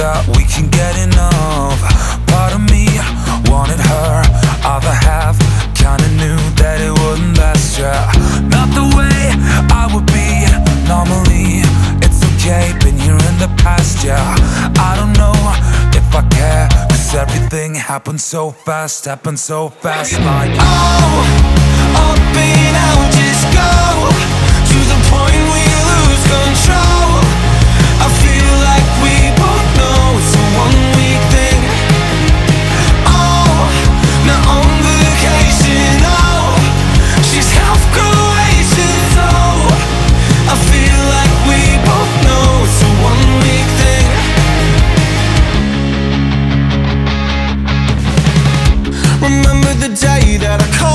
that we can get enough. Part of me wanted her, other half kinda knew that it wouldn't last. Yeah, not the way I would be normally. It's okay, been here in the past. Yeah, I don't know if I care, cause everything happened so fast, happened so fast. Like, Oh, the day that I called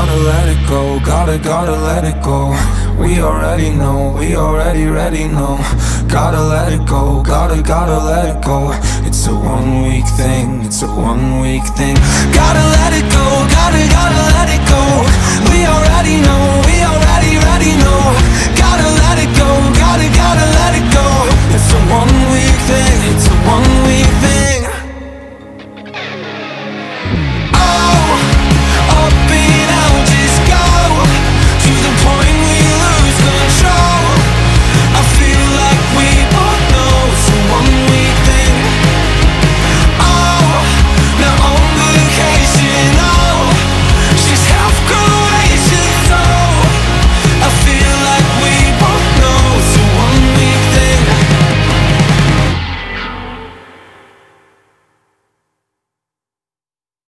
Gotta let it go, gotta, gotta let it go. We already know, we already ready know. Gotta let it go, gotta, gotta let it go. It's a one week thing, it's a one week thing. Gotta let it go, gotta, gotta let it go. We already know, we already ready know. Gotta let it go, gotta, gotta let it go. It's a one week thing, it's a one week